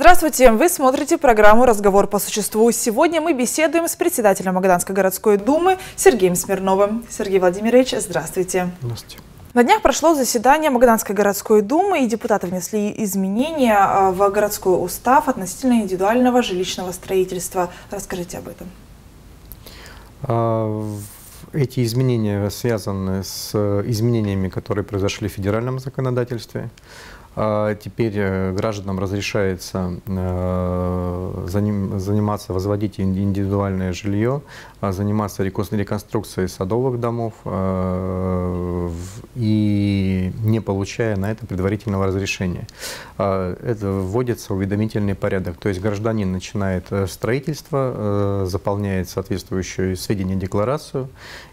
Здравствуйте! Вы смотрите программу «Разговор по существу». Сегодня мы беседуем с председателем Магаданской городской думы Сергеем Смирновым. Сергей Владимирович, здравствуйте. Здравствуйте. На днях прошло заседание Магаданской городской думы, и депутаты внесли изменения а, в городской устав относительно индивидуального жилищного строительства. Расскажите об этом. А, эти изменения связаны с изменениями, которые произошли в федеральном законодательстве. А теперь э, гражданам разрешается э, заниматься, возводить индивидуальное жилье, а заниматься реконструкцией садовых домов э, и не получая на это предварительного разрешения. А это вводится уведомительный порядок, то есть гражданин начинает строительство, заполняет соответствующую сведения декларацию,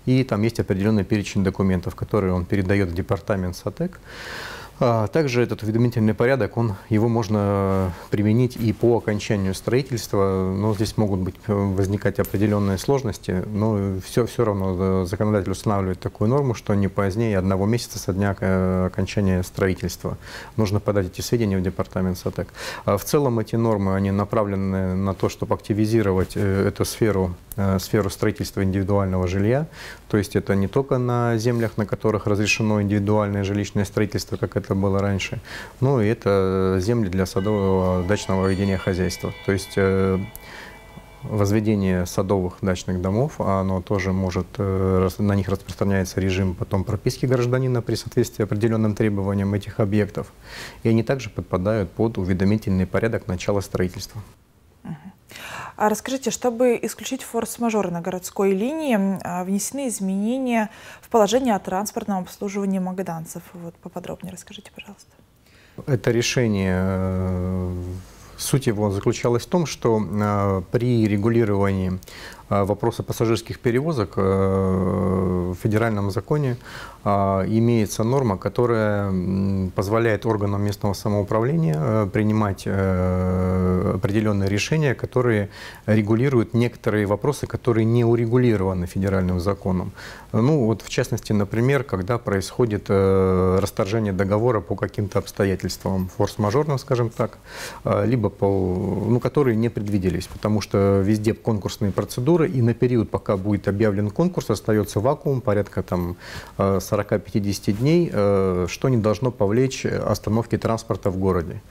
и там есть определенный перечень документов, которые он передает в департамент САТЭК. А, также этот уведомительный порядок, он, его можно применить и по окончанию строительства, но здесь могут быть, э, возникать определенные сложности, но все, все равно э, законодатель устанавливает такую норму, что не позднее одного месяца со дня э, окончания строительства. Нужно подать эти сведения в департамент САТЭК. А в целом эти нормы, они направлены на то, чтобы активизировать эту сферу сферу строительства индивидуального жилья. То есть это не только на землях, на которых разрешено индивидуальное жилищное строительство, как это было раньше, но и это земли для садового дачного ведения хозяйства. То есть э, возведение садовых дачных домов, оно тоже может, э, на них распространяется режим потом прописки гражданина при соответствии определенным требованиям этих объектов. И они также подпадают под уведомительный порядок начала строительства. А расскажите, чтобы исключить форс-мажоры на городской линии, а, внесены изменения в положение о транспортном обслуживании магаданцев. Вот поподробнее расскажите, пожалуйста. Это решение э, Суть его заключалась в том, что э, при регулировании э, вопроса пассажирских перевозок в федеральном законе имеется норма, которая позволяет органам местного самоуправления принимать определенные решения, которые регулируют некоторые вопросы, которые не урегулированы федеральным законом. Ну, вот в частности, например, когда происходит э, расторжение договора по каким-то обстоятельствам, форс-мажорным, скажем так, э, либо по, ну, которые не предвиделись, потому что везде конкурсные процедуры, и на период, пока будет объявлен конкурс, остается вакуум, порядка там 40-50 э, дней, э, что не должно повлечь остановки транспорта в городе.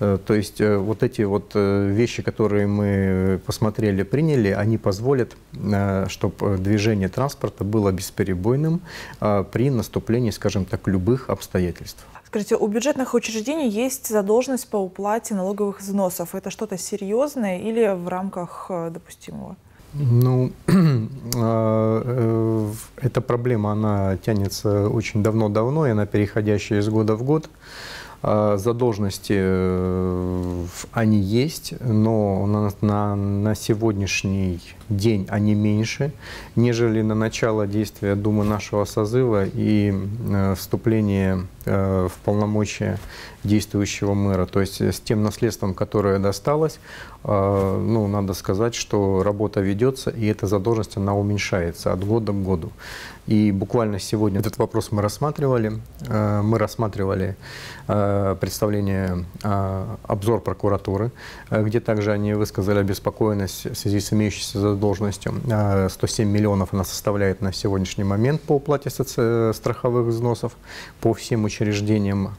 Э, то есть э, вот эти вот э, вещи, которые мы посмотрели, приняли, они позволят, э, чтобы движение транспорта было бесперебойным э, при наступлении, скажем так, любых обстоятельств. Скажите, у бюджетных учреждений есть задолженность по уплате налоговых взносов. Это что-то серьезное или в рамках допустимого? Ну, эта проблема, она тянется очень давно-давно, и она переходящая из года в год. А, задолженности э, они есть, но на, на, на сегодняшний день они меньше, нежели на начало действия Думы нашего созыва и э, вступление э, в полномочия действующего мэра. То есть с тем наследством, которое досталось, ну, надо сказать, что работа ведется, и эта задолженность, она уменьшается от года к году. И буквально сегодня этот вопрос мы рассматривали. Мы рассматривали Э, представление, э, обзор прокуратуры, э, где также они высказали обеспокоенность в связи с имеющейся задолженностью. 107 миллионов она составляет на сегодняшний момент по уплате страховых взносов по всем учреждениям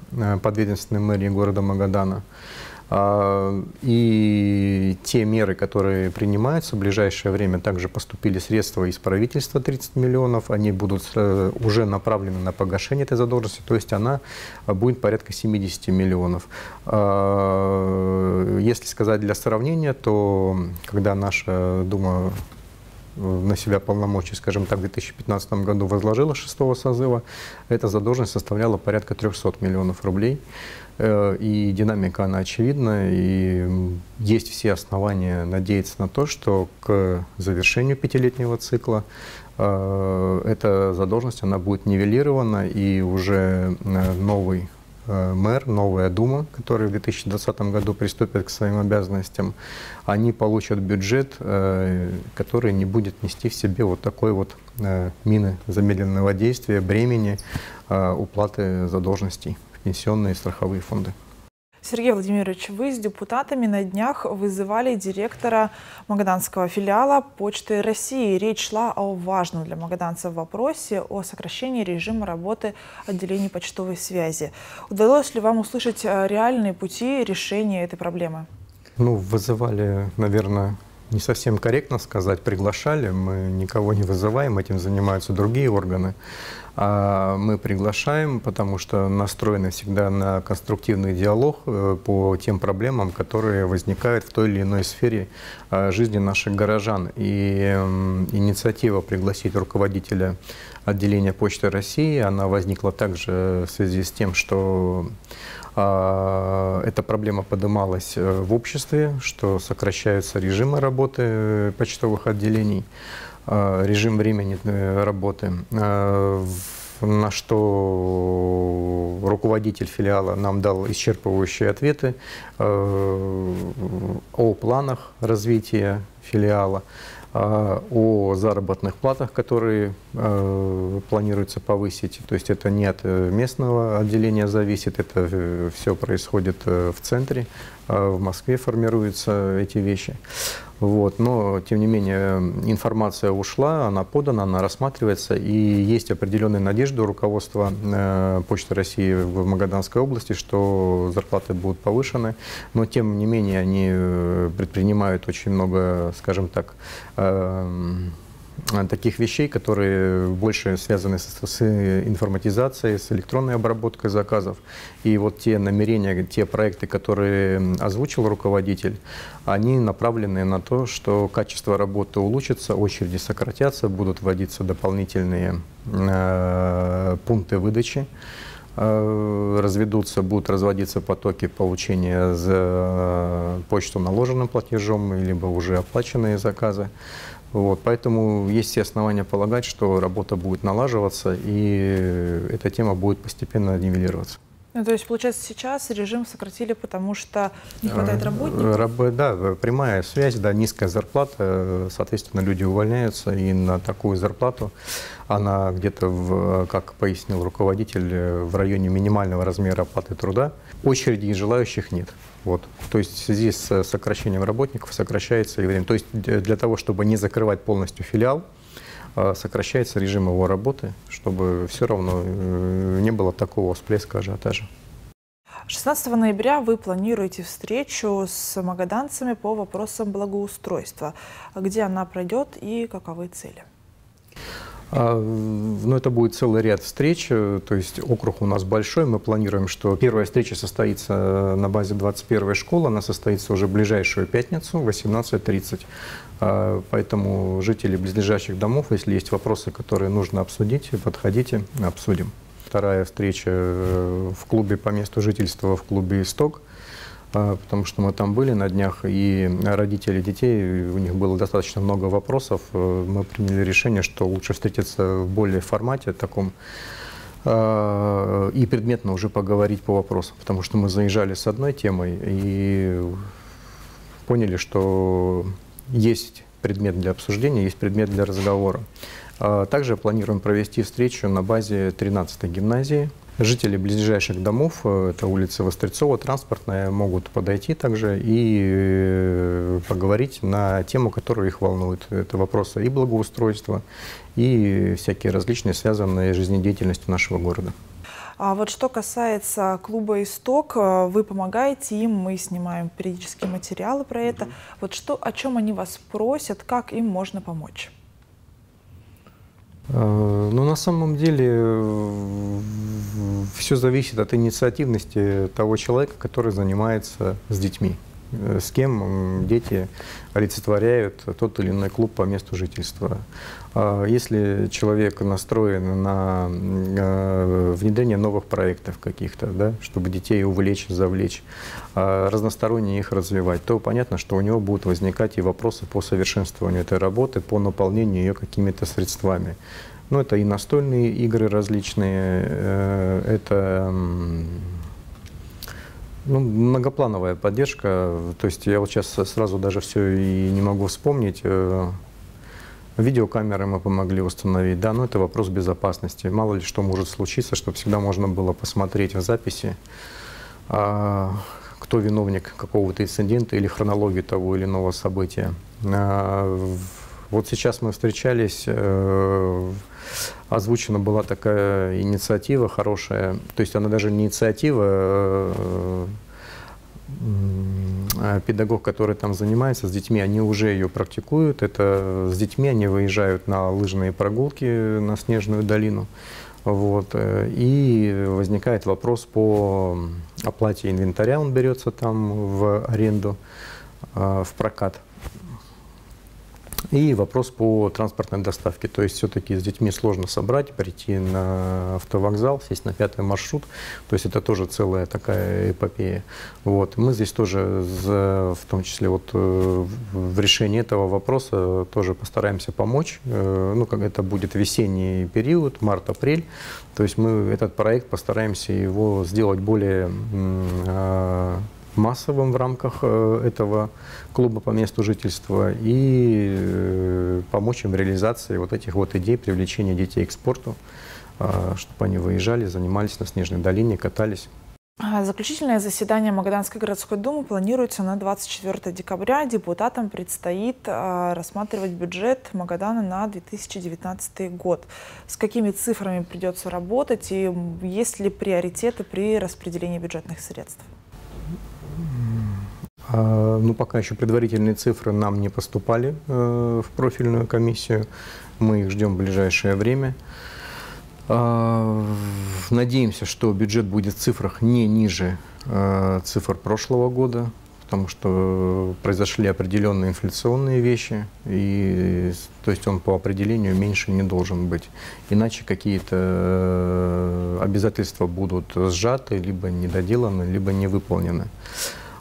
подведомственной мэрии города Магадана. А, и те меры, которые принимаются в ближайшее время, также поступили средства из правительства 30 миллионов, они будут э, уже направлены на погашение этой задолженности, то есть она будет порядка 70 миллионов. А, если сказать для сравнения, то когда наша Дума на себя полномочий, скажем так, в 2015 году возложила шестого созыва, эта задолженность составляла порядка 300 миллионов рублей. Э, и динамика, она очевидна, и есть все основания надеяться на то, что к завершению пятилетнего цикла э, эта задолженность, она будет нивелирована, и уже э, новый мэр, новая Дума, который в 2020 году приступит к своим обязанностям, они получат бюджет, который не будет нести в себе вот такой вот мины замедленного действия, бремени уплаты задолженностей пенсионные и страховые фонды. Сергей Владимирович, вы с депутатами на днях вызывали директора магаданского филиала Почты России. Речь шла о важном для магаданцев вопросе о сокращении режима работы отделений почтовой связи. Удалось ли вам услышать э, реальные пути решения этой проблемы? Ну, вызывали, наверное, не совсем корректно сказать, приглашали. Мы никого не вызываем, этим занимаются другие органы. А мы приглашаем, потому что настроены всегда на конструктивный диалог э, по тем проблемам, которые возникают в той или иной сфере э, жизни наших горожан. И инициатива пригласить руководителя отделения Почты России, она возникла также в связи с тем, что эта проблема поднималась э, в обществе, что сокращаются режимы работы почтовых отделений. Э, режим времени э, работы, э, на что руководитель филиала нам дал исчерпывающие ответы о планах развития филиала, о заработных платах, которые планируется повысить. То есть это не от местного отделения зависит, это все происходит в центре, в Москве формируются эти вещи. Вот, но, тем не менее, информация ушла, она подана, она рассматривается, и есть определенные надежды у руководства э, Почты России в Магаданской области, что зарплаты будут повышены, но, тем не менее, они э, предпринимают очень много, скажем так, э, таких вещей, которые больше связаны с, с информатизацией, с электронной обработкой заказов. И вот те намерения, те проекты, которые озвучил руководитель, они направлены на то, что качество работы улучшится, очереди сократятся, будут вводиться дополнительные э, пункты выдачи э, разведутся, будут разводиться потоки получения за э, почту наложенным платежом, либо уже оплаченные заказы. Вот, поэтому есть все основания полагать, что работа будет налаживаться и эта тема будет постепенно нивелироваться. Ну, то есть, получается, сейчас режим сократили, потому что не хватает э, работников? Раб, да, прямая связь, да, низкая зарплата, соответственно, люди увольняются, и на такую зарплату она где-то, как пояснил руководитель, в районе минимального размера оплаты труда. Очереди желающих нет. Вот. То есть в связи с сокращением работников сокращается и время. То есть для того, чтобы не закрывать полностью филиал, сокращается режим его работы, чтобы все равно э, не было такого всплеска ажиотажа. 16 ноября вы планируете встречу с магаданцами по вопросам благоустройства. Где она пройдет и каковы цели? А, ну, это будет целый ряд встреч, э, то есть округ у нас большой. Мы планируем, что первая встреча состоится на базе 21 школы, она состоится уже в ближайшую пятницу в 18.30. А, поэтому жители близлежащих домов, если есть вопросы, которые нужно обсудить, подходите, обсудим. Вторая встреча э, в клубе по месту жительства, в клубе «Исток». А, потому что мы там были на днях, и родители детей, у них было достаточно много вопросов. Э, мы приняли решение, что лучше встретиться в более формате таком, а, и предметно уже поговорить по вопросам, потому что мы заезжали с одной темой и поняли, что есть предмет для обсуждения, есть предмет для разговора. А, также планируем провести встречу на базе 13-й гимназии Жители ближайших домов, э, это улица Вострецова, транспортная, могут подойти также и э, поговорить на тему, которая их волнует. Это вопросы и благоустройства, и всякие различные, связанные с жизнедеятельностью нашего города. А вот что касается клуба «Исток», э, вы помогаете им, мы снимаем периодические материалы про это. Вот что, о чем они вас просят, как им можно помочь? Ну, на самом деле, все зависит от инициативности того человека, который занимается с детьми. Э, с кем дети олицетворяют тот или иной клуб по месту жительства. А если человек настроен на э, внедрение новых проектов каких-то, да, чтобы детей увлечь, завлечь, а разносторонне их развивать, то понятно, что у него будут возникать и вопросы по совершенствованию этой работы, по наполнению ее какими-то средствами. Ну, это и настольные игры различные, э, это ну, многоплановая поддержка. То есть я вот сейчас сразу даже все и не могу вспомнить. Э, видеокамеры мы помогли установить, да, но это вопрос безопасности. Мало ли что может случиться, чтобы всегда можно было посмотреть в записи. А кто виновник какого-то инцидента или хронологии того или иного события. Вот сейчас мы встречались, озвучена была такая инициатива хорошая, то есть она даже не инициатива, педагог, который там занимается с детьми, они уже ее практикуют. Это с детьми они выезжают на лыжные прогулки на Снежную долину. Вот. Э, и возникает вопрос по оплате инвентаря, он берется там в аренду, э, в прокат. И вопрос по транспортной доставке. То есть все-таки с детьми сложно собрать, прийти на автовокзал, сесть на пятый маршрут. То есть это тоже целая такая эпопея. Вот. Мы здесь тоже, в том числе вот э, в решении этого вопроса, тоже постараемся помочь. Э, ну, как это будет весенний период, март-апрель. То есть мы этот проект постараемся его сделать более а, массовым в рамках э, этого клуба по месту жительства и э, помочь им в реализации вот этих вот идей привлечения детей к спорту, э, чтобы они выезжали, занимались на Снежной долине, катались. А, заключительное заседание Магаданской городской думы планируется на 24 декабря. Депутатам предстоит рассматривать бюджет Магадана на 2019 год. С какими цифрами придется работать и есть ли приоритеты при распределении бюджетных средств? А, ну, пока еще предварительные цифры нам не поступали э, в профильную комиссию. Мы их ждем в ближайшее время. А, надеемся, что бюджет будет в цифрах не ниже э, цифр прошлого года, потому что произошли определенные инфляционные вещи, и то есть он по определению меньше не должен быть. Иначе какие-то э, обязательства будут сжаты, либо недоделаны, либо не выполнены.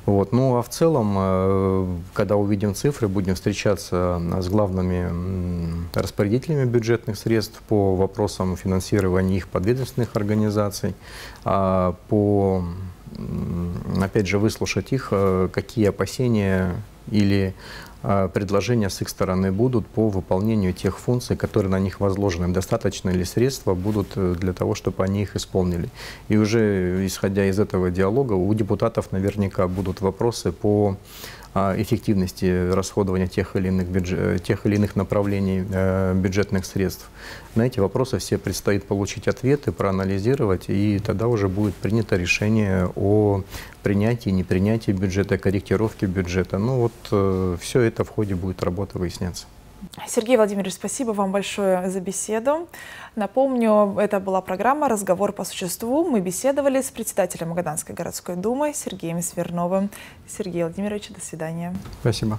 Вот. Ну а в целом, э, когда увидим цифры, будем встречаться с главными распорядителями бюджетных средств по вопросам финансирования их подведомственных организаций, а по, опять же, выслушать их, э, какие опасения или предложения с их стороны будут по выполнению тех функций, которые на них возложены. Достаточно ли средства будут э, для того, чтобы они их исполнили. И уже исходя из этого диалога у депутатов наверняка будут вопросы по эффективности расходования тех или иных, бюджет, тех или иных направлений э, бюджетных средств. На эти вопросы все предстоит получить ответы, проанализировать, и тогда уже будет принято решение о принятии, непринятии бюджета, корректировке бюджета. Ну вот э, все это в ходе будет работы выясняться. Сергей Владимирович, спасибо вам большое за беседу. Напомню, это была программа «Разговор по существу». Мы беседовали с председателем Магаданской городской думы Сергеем Сверновым. Сергей Владимирович, до свидания. Спасибо.